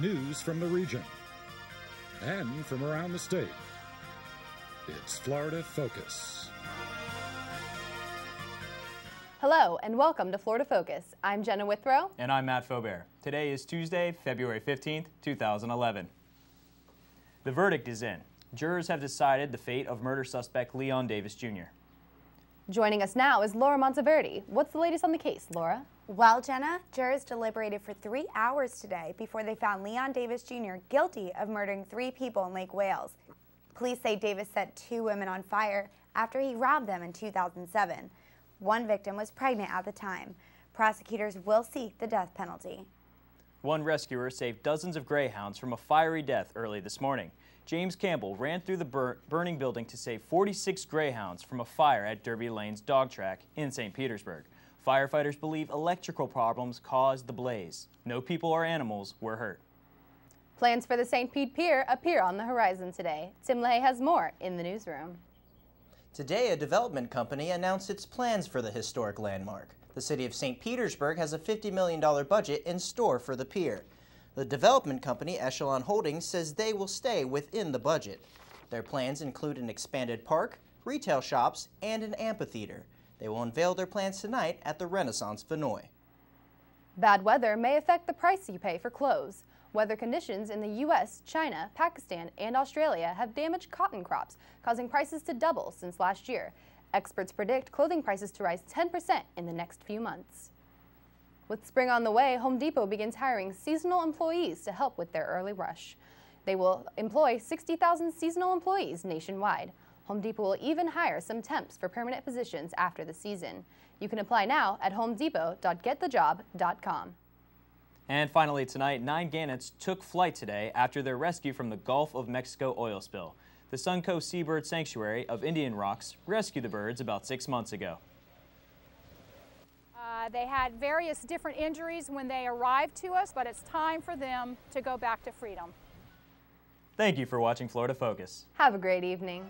news from the region and from around the state. It's Florida Focus. Hello and welcome to Florida Focus. I'm Jenna Withrow. And I'm Matt Faubert. Today is Tuesday, February 15th, 2011. The verdict is in. Jurors have decided the fate of murder suspect Leon Davis Jr. Joining us now is Laura Monteverdi. What's the latest on the case, Laura? Well, Jenna, jurors deliberated for three hours today before they found Leon Davis Jr. guilty of murdering three people in Lake Wales. Police say Davis set two women on fire after he robbed them in 2007. One victim was pregnant at the time. Prosecutors will seek the death penalty. One rescuer saved dozens of greyhounds from a fiery death early this morning. James Campbell ran through the bur burning building to save 46 greyhounds from a fire at Derby Lane's dog track in St. Petersburg. Firefighters believe electrical problems caused the blaze. No people or animals were hurt. Plans for the St. Pete Pier appear on the horizon today. Tim LaHaie has more in the newsroom. Today, a development company announced its plans for the historic landmark. The city of St. Petersburg has a $50 million budget in store for the pier. The development company, Echelon Holdings, says they will stay within the budget. Their plans include an expanded park, retail shops, and an amphitheater. They will unveil their plans tonight at the Renaissance Vinoy. Bad weather may affect the price you pay for clothes. Weather conditions in the U.S., China, Pakistan, and Australia have damaged cotton crops, causing prices to double since last year. Experts predict clothing prices to rise 10% in the next few months. With spring on the way, Home Depot begins hiring seasonal employees to help with their early rush. They will employ 60,000 seasonal employees nationwide. Home Depot will even hire some temps for permanent positions after the season. You can apply now at homedepot.getthejob.com. And finally tonight, nine gannets took flight today after their rescue from the Gulf of Mexico oil spill. The Suncoast Seabird Sanctuary of Indian Rocks rescued the birds about six months ago. Uh, they had various different injuries when they arrived to us, but it's time for them to go back to freedom. Thank you for watching Florida Focus. Have a great evening.